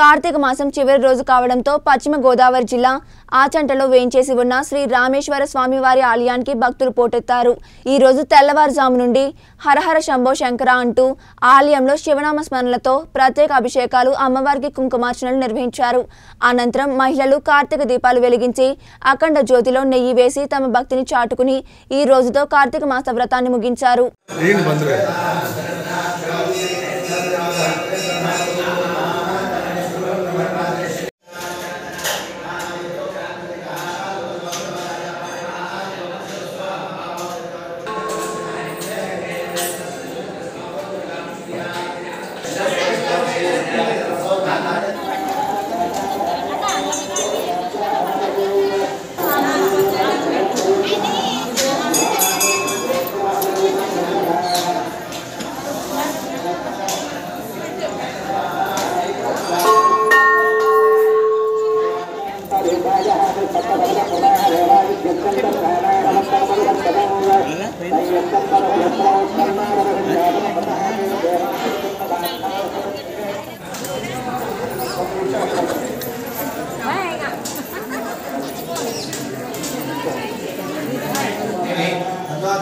కార్తీక మాసం చివరి రోజు కావడంతో పశ్చిమ గోదావరి జిల్లా ఆచంటలో వేయించేసి ఉన్న శ్రీ రామేశ్వర స్వామివారి ఆలయానికి భక్తులు పోటెత్తారు. ఈ రోజు తెల్లవారుజాము నుండి హరహర శంభో శంకర అంటూ ఆలయంలో శివనామ స్మరణలతో ప్రత్యేక అభిషేకాలు అమ్మవారికి కుంకుమార్చనలు నిర్వహించారు. అనంతరం మహిళలు కార్తీక దీపాలు వెలిగించి అఖండ జ్యోతిలో నెయ్యి వేసి తమ భక్తిని చాటుకుని ఈ రోజుతో కార్తీక మాస వ్రతాన్ని ముగించారు.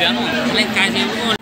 Jangan, lain kajian pun.